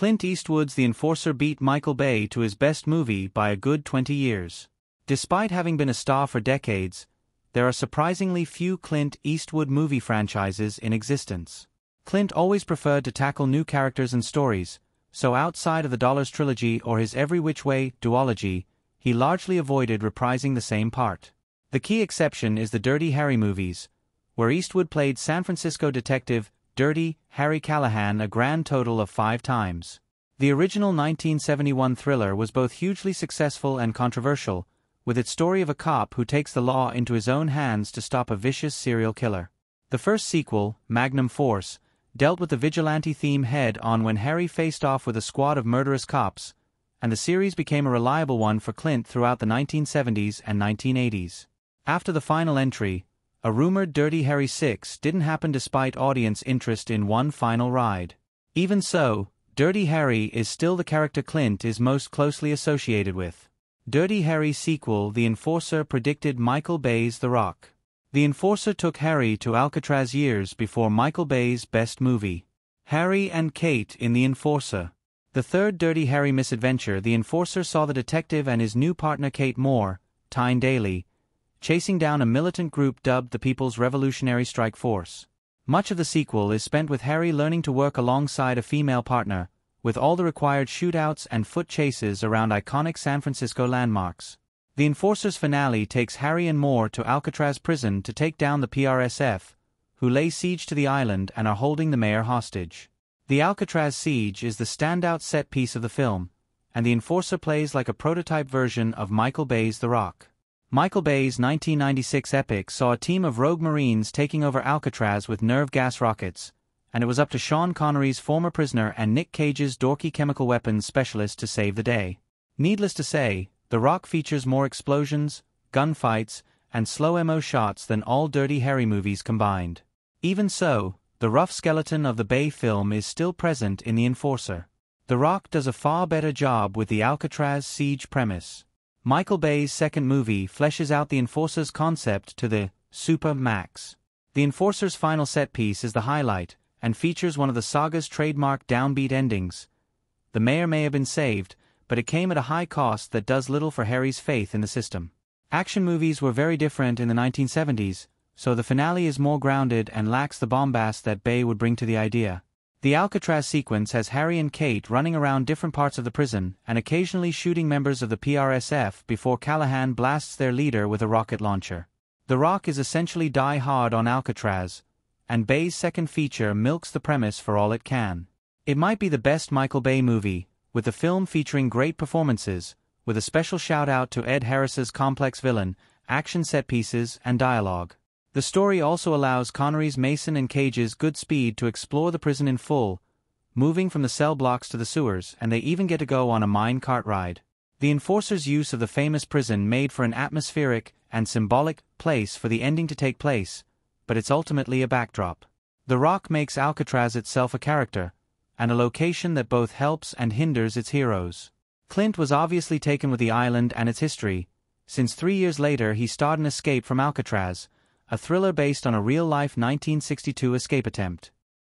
Clint Eastwood's The Enforcer beat Michael Bay to his best movie by a good 20 years. Despite having been a star for decades, there are surprisingly few Clint Eastwood movie franchises in existence. Clint always preferred to tackle new characters and stories, so outside of the Dollars trilogy or his Every Which Way duology, he largely avoided reprising the same part. The key exception is the Dirty Harry movies, where Eastwood played San Francisco detective Dirty Harry Callahan a grand total of five times. The original 1971 thriller was both hugely successful and controversial, with its story of a cop who takes the law into his own hands to stop a vicious serial killer. The first sequel, Magnum Force, dealt with the vigilante theme head on when Harry faced off with a squad of murderous cops, and the series became a reliable one for Clint throughout the 1970s and 1980s. After the final entry, a rumored Dirty Harry 6 didn't happen despite audience interest in one final ride. Even so, Dirty Harry is still the character Clint is most closely associated with. Dirty Harry sequel The Enforcer predicted Michael Bay's The Rock. The Enforcer took Harry to Alcatraz years before Michael Bay's best movie. Harry and Kate in The Enforcer. The third Dirty Harry misadventure The Enforcer saw the detective and his new partner Kate Moore, Tyne Daly, chasing down a militant group dubbed the People's Revolutionary Strike Force. Much of the sequel is spent with Harry learning to work alongside a female partner, with all the required shootouts and foot chases around iconic San Francisco landmarks. The Enforcer's finale takes Harry and Moore to Alcatraz prison to take down the PRSF, who lay siege to the island and are holding the mayor hostage. The Alcatraz siege is the standout set piece of the film, and the Enforcer plays like a prototype version of Michael Bay's The Rock. Michael Bay's 1996 epic saw a team of rogue Marines taking over Alcatraz with nerve gas rockets, and it was up to Sean Connery's former prisoner and Nick Cage's dorky chemical weapons specialist to save the day. Needless to say, The Rock features more explosions, gunfights, and slow-mo shots than all Dirty Harry movies combined. Even so, the rough skeleton of the Bay film is still present in The Enforcer. The Rock does a far better job with the Alcatraz siege premise. Michael Bay's second movie fleshes out the Enforcer's concept to the Super Max. The Enforcer's final set piece is the highlight, and features one of the saga's trademark downbeat endings. The mayor may have been saved, but it came at a high cost that does little for Harry's faith in the system. Action movies were very different in the 1970s, so the finale is more grounded and lacks the bombast that Bay would bring to the idea. The Alcatraz sequence has Harry and Kate running around different parts of the prison and occasionally shooting members of the PRSF before Callahan blasts their leader with a rocket launcher. The Rock is essentially die hard on Alcatraz, and Bay's second feature milks the premise for all it can. It might be the best Michael Bay movie, with the film featuring great performances, with a special shout out to Ed Harris's complex villain, action set pieces, and dialogue. The story also allows Connery's Mason and Cage's Goodspeed to explore the prison in full, moving from the cell blocks to the sewers, and they even get to go on a mine cart ride. The Enforcer's use of the famous prison made for an atmospheric and symbolic place for the ending to take place, but it's ultimately a backdrop. The Rock makes Alcatraz itself a character, and a location that both helps and hinders its heroes. Clint was obviously taken with the island and its history, since three years later he starred in Escape from Alcatraz, a thriller based on a real-life 1962 escape attempt.